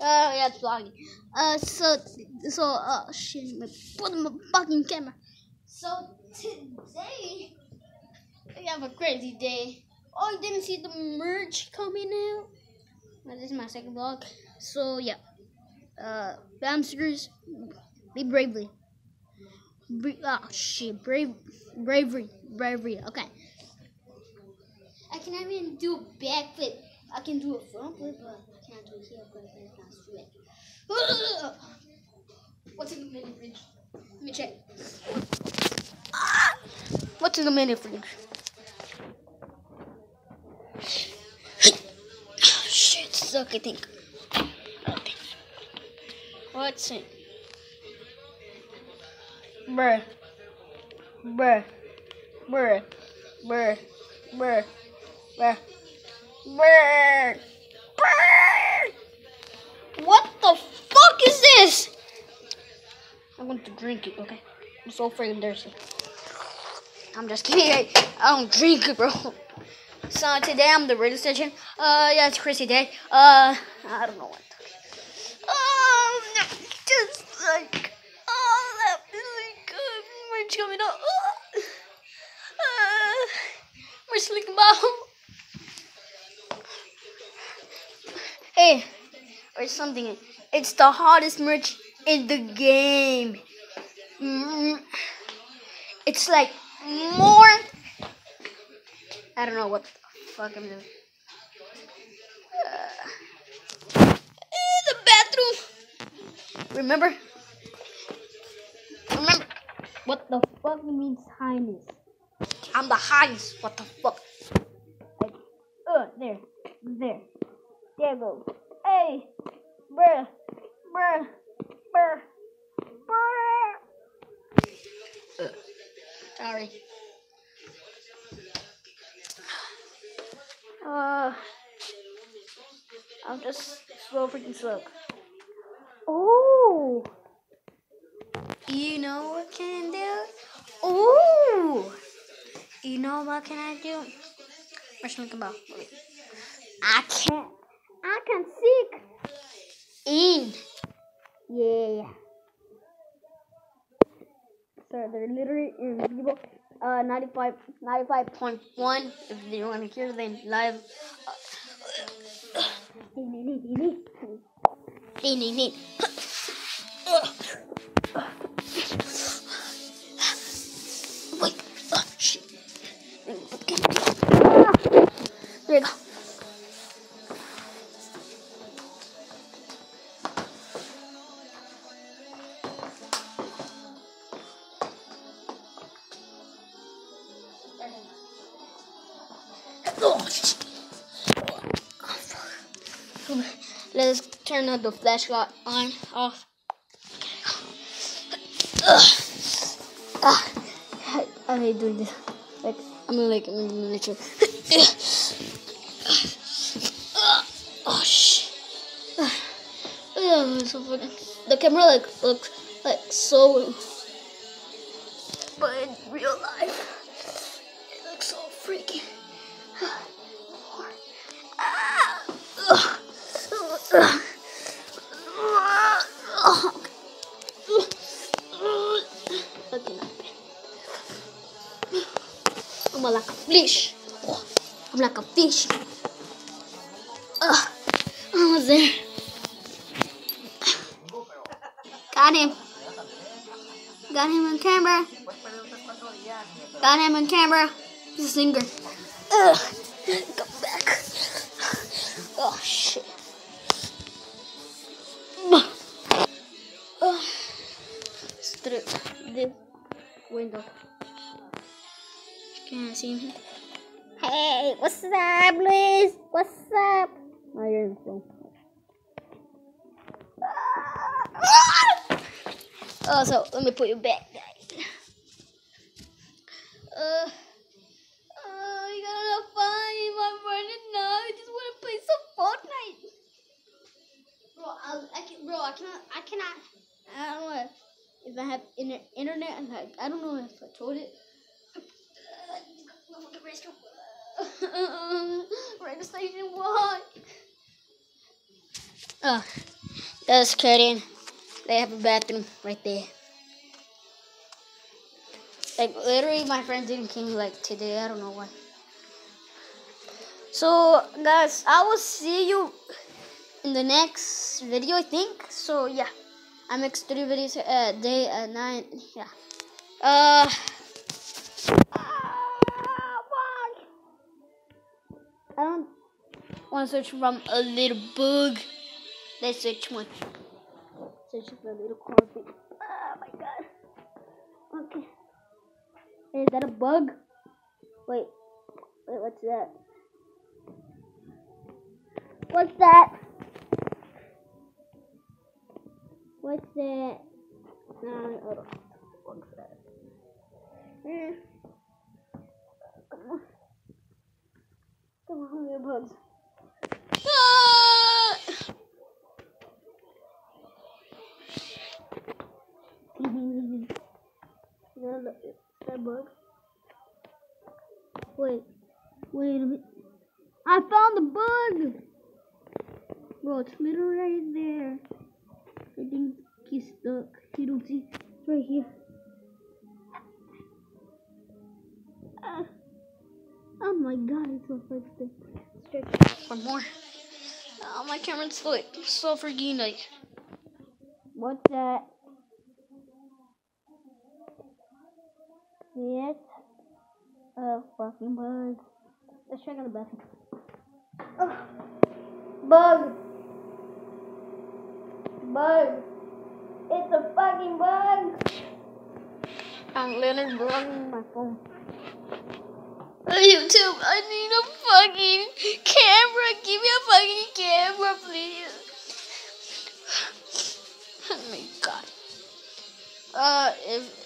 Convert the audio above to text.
Uh, yeah, it's vlogging. Uh, so, so, uh, shit, gonna put my fucking camera. So, today, we have a crazy day. Oh, you didn't see the merch coming out? Well, this is my second vlog. So, yeah. Uh, hamsters, be bravely. Bra- oh, shit, brave, bravery, bravery, okay. I can even do a backflip. I can do a front flip, but I can't do it here because it's not straight. What's in the mini fridge? Let me check. Ah! What's in the mini fridge? Shit, suck, I think. What's in? Bruh. Bruh. Bruh. Bruh. Bruh. Bruh. What the fuck is this? I want to drink it, okay? I'm so freaking thirsty. I'm just kidding. I, don't drink it, bro. So today I'm the radio station. Uh, yeah, it's Chrissy Day. Uh, I don't know what. Um, just like, oh, that really good. Merch coming up. Uh, merch looking about. Hey, or something. It's the hottest merch in the game. Mm, It's like more. I don't know what the fuck I'm doing. Uh, the bathroom. Remember? Remember what the fuck means highness? I'm the highest. What the fuck? Like, uh, there, there, there goes. Hey, bruh, bruh, bruh, bruh. Uh, sorry. Uh, I'm just slow freaking slow. Oh, you know what can I do? Oh, you know what can I do? Where's my about? I can't. I can seek in. Yeah. So they're literally invisible. Uh, 95, 95.1. If you want to hear them live. Wait. Oh, shit. There you go. Oh, shit. Let's turn on the flashlight on, off. I, hate doing this. Like, I'm like, I'm oh, shit. Oh, so fucking. The camera like looks like so, but in real life, it looks so freaky. I'm like a fish. I'm like a fish. Ugh. Almost there. Got him. Got him on camera. Got him on camera. He's a singer. Ugh. Come back. Oh shit. Window. Can I see him? Hey, what's up, Luis? What's up? Oh, you're in the phone. Oh, so let me put you back, guys. Uh, uh, you got enough fun, my friend, and now I just want to play some Fortnite. Bro, I, I can, bro, I cannot, I cannot, I don't know if, if I have inter- internet, I don't know if I told it. Radio station? Uh, That's kidding. They have a bathroom right there. Like literally, my friends didn't came like today. I don't know why. So guys, I will see you in the next video. I think so. Yeah, I make three videos a day at night. Yeah. Uh. Ah, I don't want to search from a little bug. Let's search one. Search for a little carpet. Oh my god. Okay. Is that a bug? Wait. Wait, what's that? What's that? What's on. What's that? Mm. Come on. Come on, little bugs. That bug. Wait, wait a minute. I found the bug! Bro, it's literally right there. I think he's stuck. You don't see? It's right here. Uh, oh my god, it's so freaking Stretch One more. Oh, my camera's like so freaking like. What's that? Yes. Oh, fucking bug. Let's check out the bathroom. Oh. Bug. Bug. It's a fucking bug. I'm literally blowing my phone. YouTube, I need a fucking camera. Give me a fucking camera, please. oh my god. Uh, if